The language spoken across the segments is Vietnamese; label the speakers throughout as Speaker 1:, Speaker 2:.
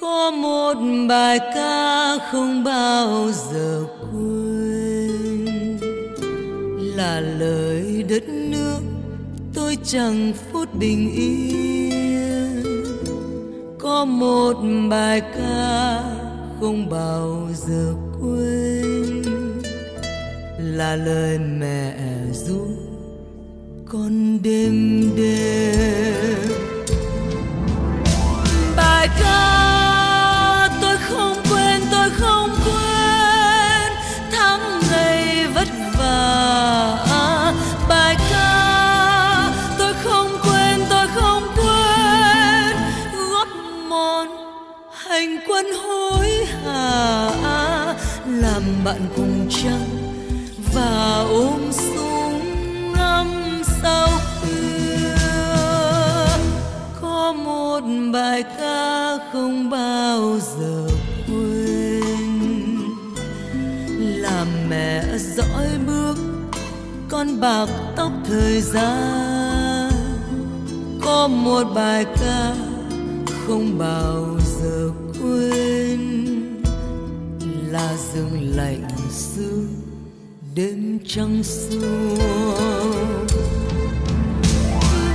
Speaker 1: có một bài ca không bao giờ quên. Là lời đất nước tôi chẳng phút bình yên. Có một bài ca không bao giờ quên. Là lời mẹ ru con đêm đêm. Bài ca hành quân hối hả? Làm bạn cùng trăng và ôm súng ngắm sao khuya có một bài ca không bao giờ quên. Là mẹ dõi bước, con bạc tóc thời gian. Có một bài ca không bao giờ giờ quên là rừng lạnh xưa, đêm trăng xuống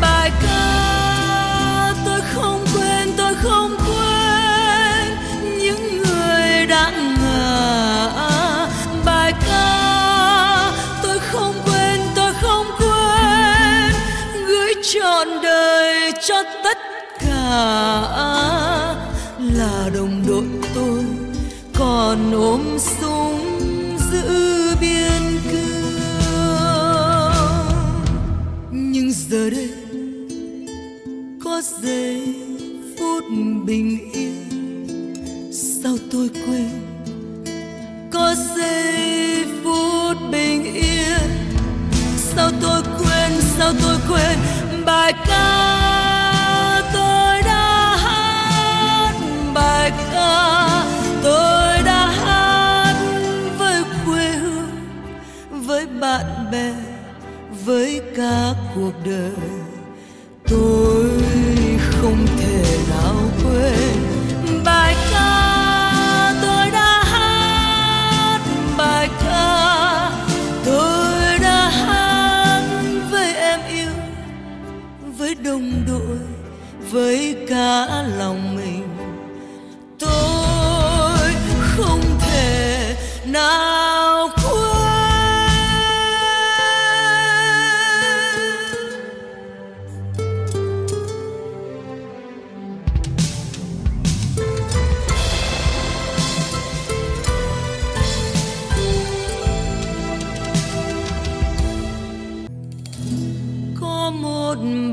Speaker 1: bài ca tôi không quên, tôi không quên những người đã ngả bài ca tôi không quên, tôi không quên gửi trọn đời cho tất cả là đồng đội tôi. Còn ôm súng giữ biên cương. Nhưng giờ đây, có giây phút bình yên. Sao tôi quên? Có giây phút bình yên. Sao tôi quên? Sao tôi quên? Bài ca với cả cuộc đời. Tôi không thể nào quên bài ca tôi đã hát, bài ca tôi đã hát với em yêu, với đồng đội, với cả lòng mình. Tôi không thể nào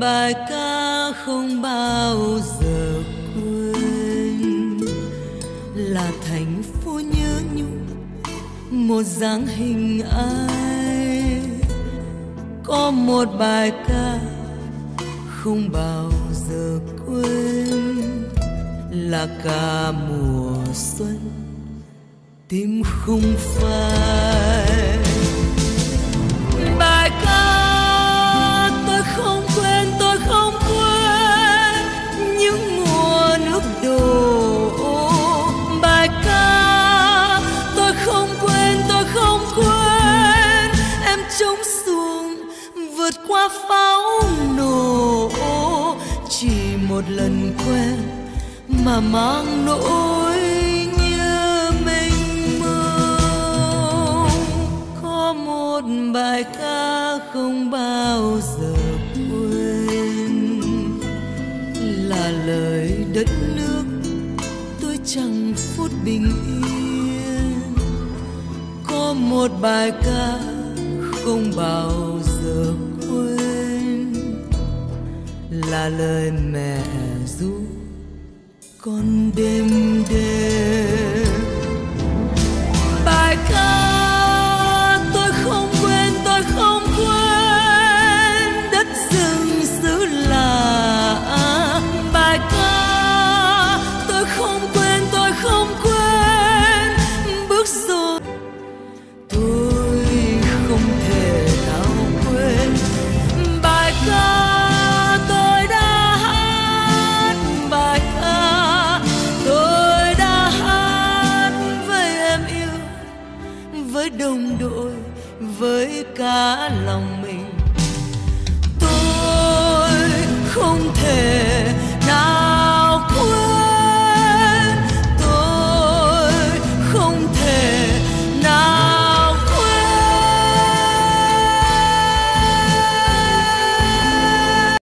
Speaker 1: bài ca không bao giờ quên. Là thành phố nhớ nhung, một dáng hình ai. Có một bài ca không bao giờ quên. Là ca mùa xuân, tim không phai. Pháo nổ. Chỉ một lần quen mà mang nỗi nhớ mình mông có một bài ca không bao giờ quên là lời đất nước tôi chẳng phút bình yên. Có một bài ca không bao giờ quên là lời mẹ ru con đêm đêm với cả lòng mình. Tôi không thể